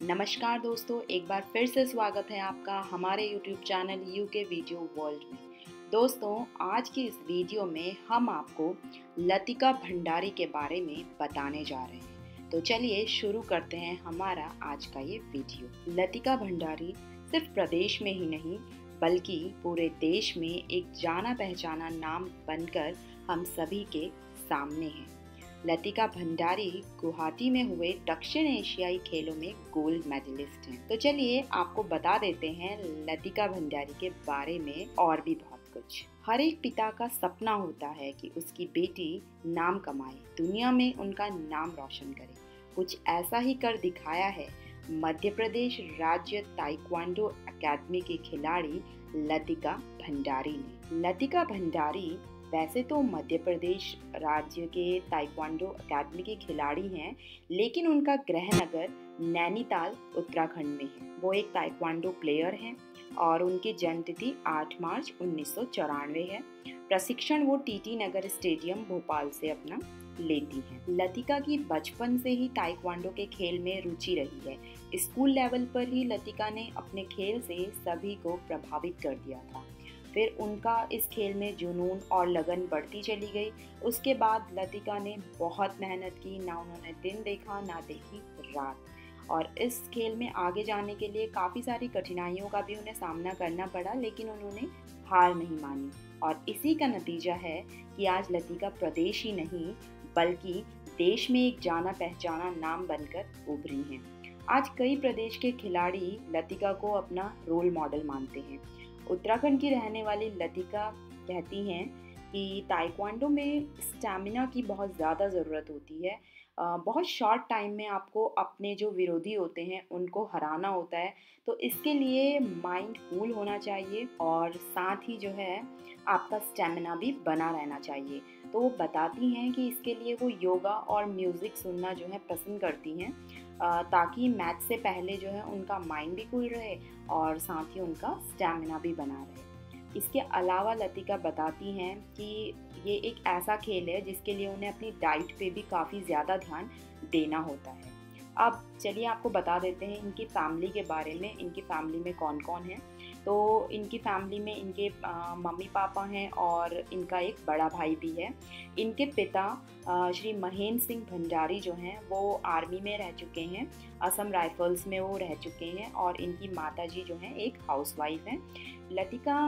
नमस्कार दोस्तों, एक बार फिर से स्वागत है आपका हमारे YouTube channel U K video world में। दोस्तों, आज की इस वीडियो में हम आपको लतिका भंडारी के बारे में बताने जा रहे हैं। तो चलिए शुरू करते हैं हमारा आज का ये वीडियो। लतिका भंडारी सिर्फ़ प्रदेश में ही नहीं, बल्कि पूरे देश में एक जाना पहचाना नाम बनकर हम सभी के सामने हैं। लतिका भंडारी गुवाहाटी में हुए दक्षिण एशियाई खेलों में गोल्ड मेडलिस्ट हैं। तो चलिए आपको बता देते हैं लतिका भंडारी के बारे में और भी बहुत कुछ। हर एक पिता का सपना होता है कि उसकी बेटी नाम कमाए, दुनिया में उनका नाम रोशन करे। कुछ ऐसा ही कर दिखाया है मध्य प्रदेश राज्य ताइक्वांडो एकेडमी की खिलाड़ी लतिका भंडारी ने। लतिका भंडारी वैसे तो मध्य प्रदेश राज्य के ताइक्वांडो अकेडमी के खिलाड़ी हैं, लेकिन उनका गृह नगर नैनीताल, उत्तराखंड में है। वो एक ताइक्वांडो प्लेयर हैं और उनकी जन्मतिथि 8 मार्च उन्नीस सौ चौरानवे है। प्रशिक्षण वो टीटी नगर स्टेडियम भोपाल से अपना लेती हैं। लतिका की बचपन से ही ताइक्वांडो के खेल में रुचि रही है। स्कूल लेवल पर ही लतिका ने अपने खेल से सभी को प्रभावित कर दिया था। फिर उनका इस खेल में जुनून और लगन बढ़ती चली गई। उसके बाद लतिका ने बहुत मेहनत की, ना उन्होंने दिन देखा, ना देखी रात। और इस खेल में आगे जाने के लिए काफ़ी सारी कठिनाइयों का भी उन्हें सामना करना पड़ा, लेकिन उन्होंने हार नहीं मानी। और इसी का नतीजा है कि आज लतिका प्रदेश ही नहीं, बल्कि देश में एक जाना पहचाना नाम बनकर उभरी हैं। आज कई प्रदेश के खिलाड़ी लतिका को अपना रोल मॉडल मानते हैं। उत्तराखंड की रहने वाली लतिका कहती हैं कि ताइक्वांडो में स्टैमिना की बहुत ज़्यादा ज़रूरत होती है। बहुत शॉर्ट टाइम में आपको अपने जो विरोधी होते हैं, उनको हराना होता है। तो इसके लिए माइंड कूल होना चाहिए और साथ ही जो है, आपका स्टेमिना भी बना रहना चाहिए। तो वो बताती हैं कि इसके लिए वो योगा और म्यूज़िक सुनना जो है, पसंद करती हैं। ताकि मैच से पहले जो है उनका माइंड भी कूल रहे और साथ ही उनका स्टैमिना भी बना रहे। इसके अलावा लतिका बताती हैं कि ये एक ऐसा खेल है जिसके लिए उन्हें अपनी डाइट पे भी काफ़ी ज़्यादा ध्यान देना होता है। अब चलिए आपको बता देते हैं इनकी फैमिली के बारे में, इनकी फैमिली में कौन कौन है। तो इनकी फैमिली में इनके मम्मी पापा हैं और इनका एक बड़ा भाई भी है। इनके पिता श्री महेंद्र सिंह भंडारी जो हैं, वो आर्मी में रह चुके हैं, असम राइफल्स में वो रह चुके हैं और इनकी माता जी जो हैं, एक हाउसवाइफ हैं। लतिका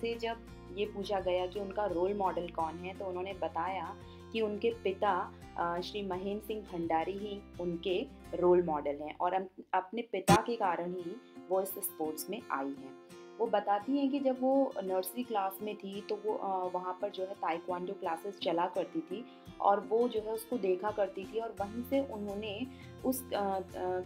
से जब ये पूछा गया कि उनका रोल मॉडल कौन है तो उन्होंने बताया कि उनके पिता श्री महेंद्र सिंह भंडारी ही उनके रोल मॉडल हैं और अपने पिता के कारण ही वो इस स्पोर्ट्स में आई हैं। वो बताती हैं कि जब वो नर्सरी क्लास में थी तो वो वहाँ पर जो है ताइक्वांडो क्लासेस चला करती थी और वो जो है उसको देखा करती थी और वहीं से उन्होंने उस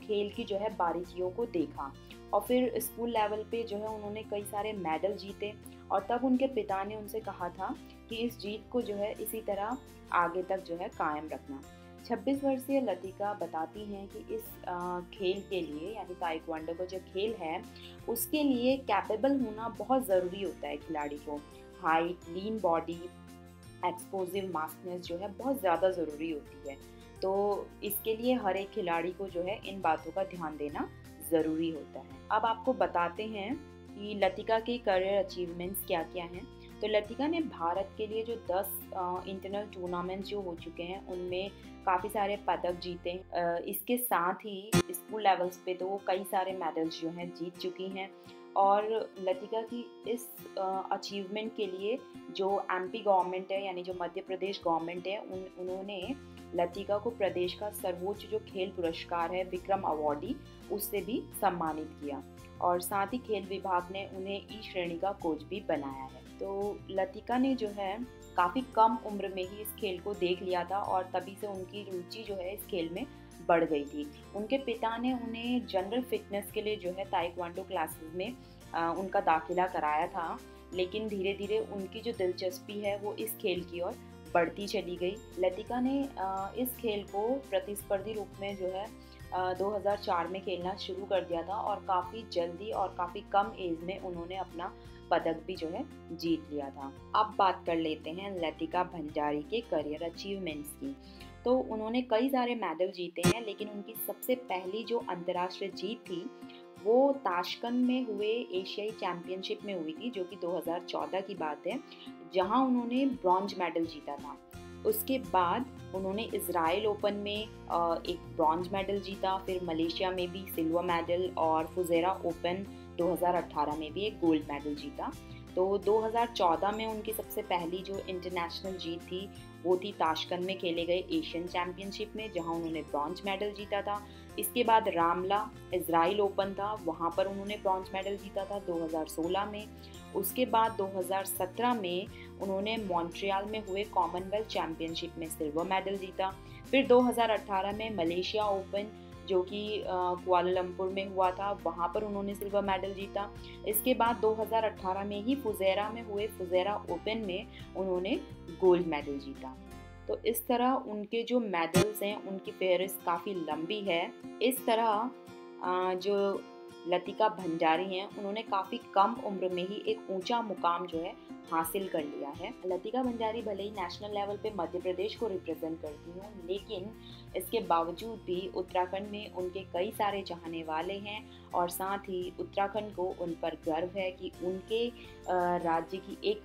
खेल की जो है बारीकियों को देखा और फिर स्कूल लेवल पे जो है उन्होंने कई सारे मेडल जीते और तब उनके पिता ने उनसे कहा था कि इस जीत को जो है इसी तरह आगे तक जो है कायम रखना। 26 वर्षीय लतिका बताती हैं कि इस खेल के लिए, यानी ताइक्वांडो का जो खेल है, उसके लिए कैपेबल होना बहुत ज़रूरी होता है खिलाड़ी को। हाइट लीन बॉडी एक्सपोजिव मास्कनेस जो है बहुत ज़्यादा ज़रूरी होती है। तो इसके लिए हर एक खिलाड़ी को जो है इन बातों का ध्यान देना ज़रूरी होता है। अब आपको बताते हैं कि लतिका के करियर अचीवमेंट्स क्या क्या हैं। तो लतिका ने भारत के लिए जो 10 इंटरनल टूर्नामेंट्स जो हो चुके हैं, उनमें काफ़ी सारे पदक जीते हैं। इसके साथ ही स्कूल लेवल्स पे तो वो कई सारे मेडल्स जो हैं जीत चुकी हैं। और लतिका की इस अचीवमेंट के लिए जो एमपी गवर्नमेंट है, यानी जो मध्य प्रदेश गवर्नमेंट है, उन, उन्होंने लतिका को प्रदेश का सर्वोच्च जो खेल पुरस्कार है, विक्रम अवार्डी उससे भी सम्मानित किया। और साथ ही खेल विभाग ने उन्हें ई श्रेणी का कोच भी बनाया है। तो लतिका ने जो है काफ़ी कम उम्र में ही इस खेल को देख लिया था और तभी से उनकी रुचि जो है इस खेल में बढ़ गई थी। उनके पिता ने उन्हें जनरल फिटनेस के लिए जो है ताइक्वांडो क्लासेस में आ, उनका दाखिला कराया था लेकिन धीरे धीरे उनकी जो दिलचस्पी है वो इस खेल की ओर बढ़ती चली गई। लतिका ने आ, इस खेल को प्रतिस्पर्धी रूप में जो है 2004 में खेलना शुरू कर दिया था और काफ़ी जल्दी और काफ़ी कम एज में उन्होंने अपना पदक भी जो है जीत लिया था। अब बात कर लेते हैं लतिका भंडारी के करियर अचीवमेंट्स की। तो उन्होंने कई सारे मेडल जीते हैं, लेकिन उनकी सबसे पहली जो अंतर्राष्ट्रीय जीत थी, वो ताशकंद में हुए, एशियाई चैम्पियनशिप में हुई थी, जो कि 2014 की बात है, जहाँ उन्होंने ब्रॉन्ज मेडल जीता था। उसके बाद उन्होंने इसराइल ओपन में एक ब्रॉन्ज मेडल जीता, फिर मलेशिया में भी सिल्वर मेडल और फुजेरा ओपन 2018 में भी एक गोल्ड मेडल जीता। तो 2014 में उनकी सबसे पहली जो इंटरनेशनल जीत थी, वो थी ताशकंद में खेले गए एशियन चैम्पियनशिप में, जहाँ उन्होंने ब्रॉन्ज मेडल जीता था। इसके बाद रामला इसराइल ओपन था, वहाँ पर उन्होंने ब्रॉन्ज मेडल जीता था 2016 में। उसके बाद 2017 में उन्होंने मॉन्ट्रियल में हुए कॉमनवेल्थ चैम्पियनशिप में सिल्वर मेडल जीता। फिर 2018 में मलेशिया ओपन, जो कि कुआलालंपुर में हुआ था, वहाँ पर उन्होंने सिल्वर मेडल जीता। इसके बाद 2018 में ही फुजेरा में हुए फुजेरा ओपन में उन्होंने गोल्ड मेडल जीता। तो इस तरह उनके जो मेडल्स हैं, उनकी फहरिस्त काफ़ी लंबी है। इस तरह जो लतिका भंडारी हैं, उन्होंने काफ़ी कम उम्र में ही एक ऊँचा मुकाम जो है, हासिल कर लिया है। लतिका भंडारी भले ही नेशनल लेवल पे मध्य प्रदेश को रिप्रेजेंट करती हूँ, लेकिन इसके बावजूद भी उत्तराखंड में उनके कई सारे चाहने वाले हैं और साथ ही उत्तराखंड को उन पर गर्व है कि उनके राज्य की एक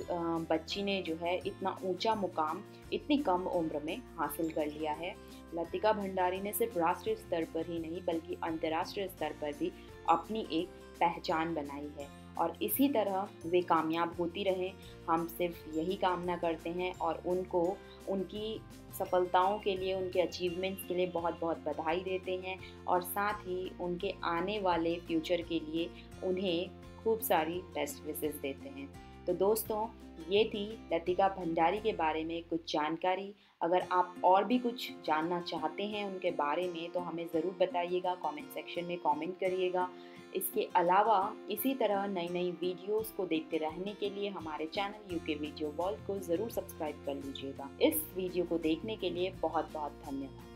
बच्ची ने जो है इतना ऊँचा मुकाम, इतनी कम उम्र में हासिल कर लिया है। लतिका भंडारी ने सिर्फ़ राष्ट्रीय स्तर पर ही नहीं, बल्कि अंतर्राष्ट्रीय स्तर पर भी अपनी एक पहचान बनाई है। और इसी तरह वे कामयाब होती रहें। हम सिर्फ़ यही कामना करते हैं और उनको, उनकी सफलताओं के लिए, उनके अचीवमेंट्स के लिए बहुत बहुत बधाई देते हैं और साथ ही उनके आने वाले फ्यूचर के लिए उन्हें खूब सारी बेस्ट विशेष देते हैं। तो दोस्तों, ये थी लतिका भंडारी के बारे में कुछ जानकारी। अगर आप और भी कुछ जानना चाहते हैं उनके बारे में तो हमें ज़रूर बताइएगा कमेंट सेक्शन में कमेंट करिएगा। इसके अलावा, इसी तरह नई नई वीडियोस को देखते रहने के लिए हमारे चैनल यूके वीडियो वॉल को ज़रूर सब्सक्राइब कर लीजिएगा। इस वीडियो को देखने के लिए बहुत बहुत धन्यवाद।